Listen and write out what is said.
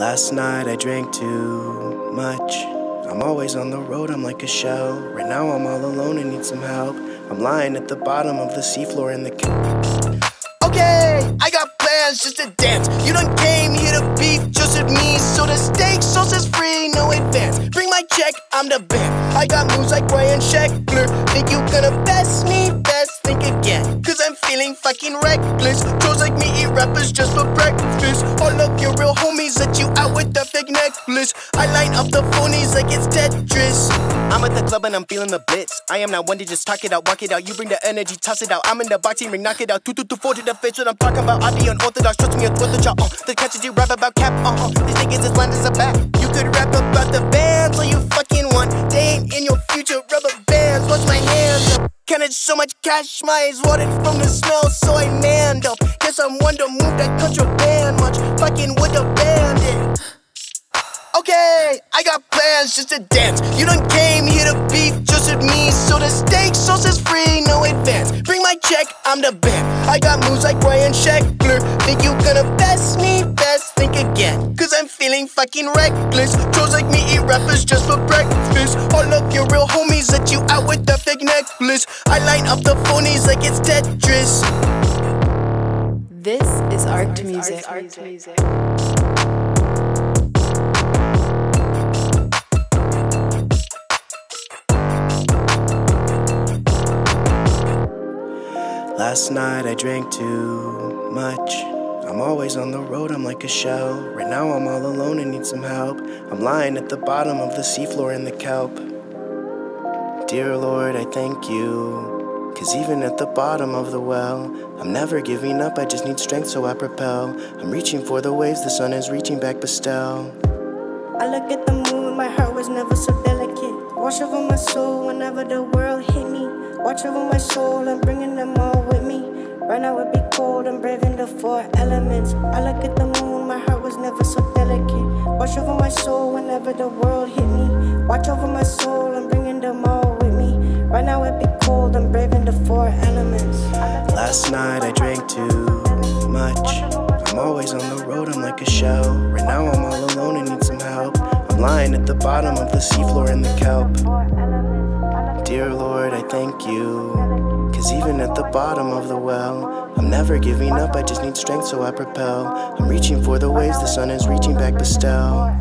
Last night I drank too much. I'm always on the road, I'm like a shell. Right now I'm all alone and need some help. I'm lying at the bottom of the seafloor in the. Okay, I got plans just to dance. You done came here to beef just with me, so the steak sauce is free, no advance. Bring my check, I'm the band. I got moves like Ryan Sheckler. Think you gonna best me? Best think again. Cause I'm feeling fucking reckless. Trolls like me eat rappers just for breakfast. All of your real homies let you out with the fake necklace. I line up the phonies like it's Tetris. I'm at the club and I'm feeling the blitz. I am not one to just talk it out, walk it out. You bring the energy, toss it out. I'm in the boxing ring, knock it out. Two, two, two, four to the face. What I'm talking about, I be unorthodox. Trust me, worth the shot. Uh, the catches you rap about cap. Uh. These niggas is blind as a bat. You could rap about the bands all you fucking want. Counted so much cash, my eyes watered from the smell, so I manned up. Guess I'm one to move that contraband much. Fucking with a bandit. Okay, I got plans just to dance. You done came here to beef just with me, so the steak sauce is free, no advance. Bring my check, I'm the band. I got moves like Ryan Sheckler. Think you gonna best me? Best think again. Cause I'm feeling fucking reckless. Trolls like me eat rappers just for breakfast. All of your real homies let you out with the fake necklace. I line up the phonies like it's Tetris. This is Arked Music. Last night I drank too much. I'm always on the road, I'm like a shell. Right now I'm all alone and need some help. I'm lying at the bottom of the seafloor in the kelp. Dear Lord, I thank you. Cause even at the bottom of the well, I'm never giving up, I just need strength so I propel. I'm reaching for the waves, the sun is reaching back, but still. I look at the moon, my heart was never so delicate. Watch over my soul whenever the world hit me. Watch over my soul, I'm bringing them all with me. Right now it be cold, I'm braving the four elements. I look at the moon, my heart was never so delicate. Watch over my soul whenever the world hit me. Watch over my soul, I'm bringing them all. Right now it be cold, I'm braving the four elements. Last night I drank too much. I'm always on the road, I'm like a shell. Right now I'm all alone and need some help. I'm lying at the bottom of the seafloor in the kelp. Dear Lord, I thank you. Cause even at the bottom of the well, I'm never giving up, I just need strength so I propel. I'm reaching for the waves, the sun is reaching back, but still.